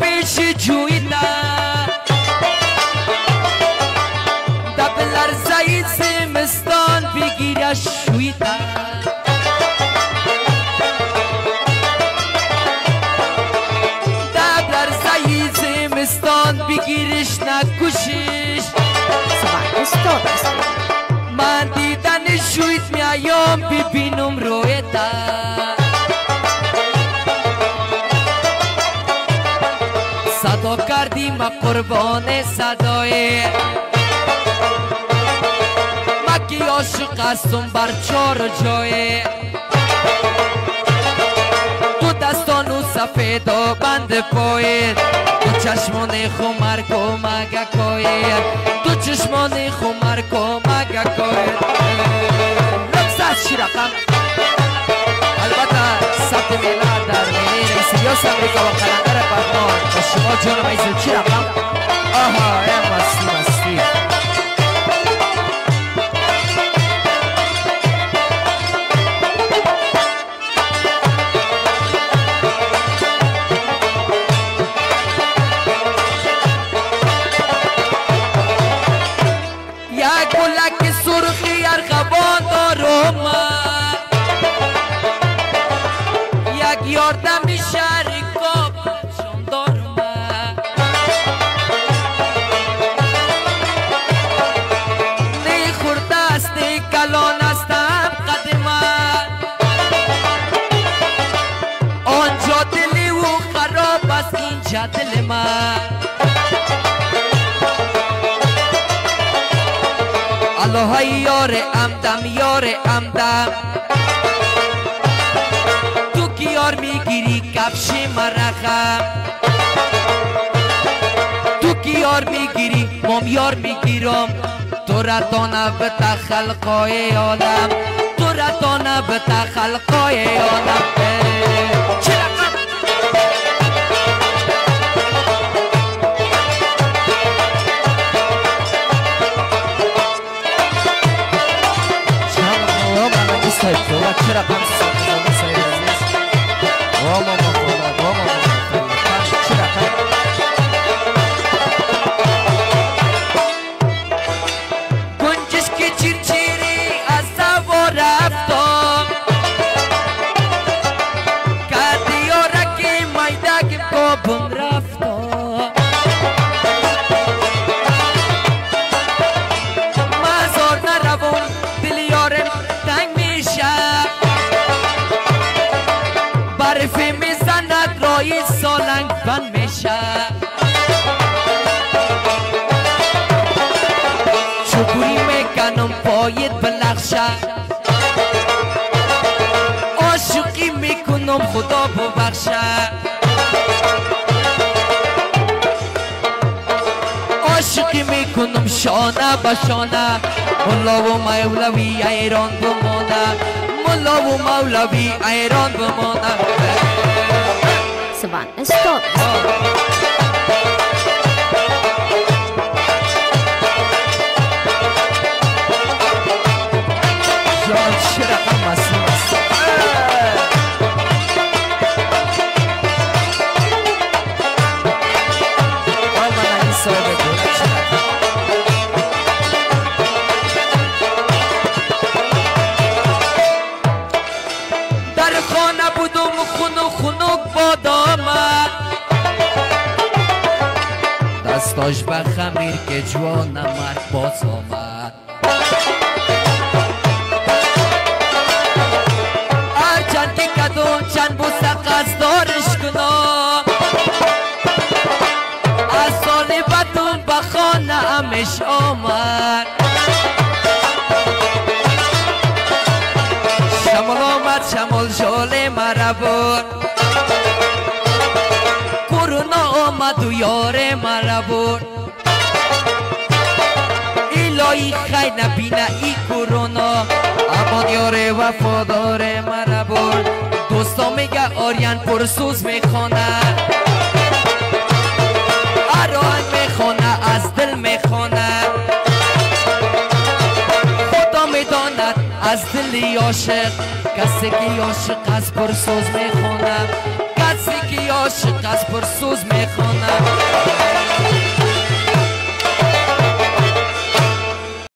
पेश जुईदा। दबलर सईद से मिस्तान भी गिरा शुईदा। दबलर सईद से मिस्तान भी गिरिश ना कुशिश मान दी दानिश शुईद में आयोम भी बिनुम रोएता صدا کردیم قربان صدای. مکی عاشق هستم بر چار جای. تو دستان و سفید و بند پای. تو چشمان خمر کمک کویر تو چشمان خمر کمک کویر لبس از چی رقم البته ثبت میلاد در ملی رئیس ریاست امریکا و بغداد و شما جان میزل چی اینجا دل من الله یار امدم یار امدم تو کی یار می‌گیری کفش مرخم تو کی یار می‌گیری مام یار می‌گیرم تو را دانه به خلقای عالم تو را دانه به خلقای عالم 走走走 می‌زند رای سالنگ بند میشه. چوبوری می‌کنم پایت بلخشه عاشقی می‌کنم خدا ببخشه عاشقی می‌کنم شانه به شانه. ملا و مولوی ایران بمانه. ملا و مولوی ایران بمانه. خانه بودم خونو خونوک بادامه دستاش به خمیر که جوان مرد باز آمد. هرچند که کدوم چند بوسه قصدارش کنم از سال بدون به خانه همش آمد. شمال آمد شمال جال مرا برد و یار مرا برد الهی خیر نبینه ای کرونا. امان یار وفادار مرا برد دوستا میگه آریان پرسوز می‌خوانه آران می‌خوانه از دل می‌خوانه خدا می‌داند از دل عاشق. کسی که عاشق از پرسوز می‌خوانه حدسی که عاشق از پر سوز